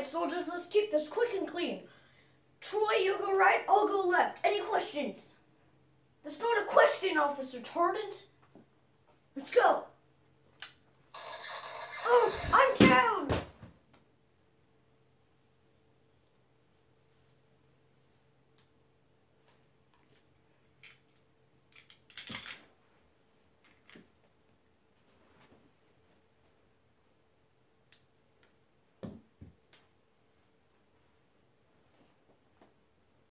Alright, soldiers, let's keep this quick and clean. Troy, you go right, I'll go left. Any questions? That's not a question, Officer Tardent. Let's go.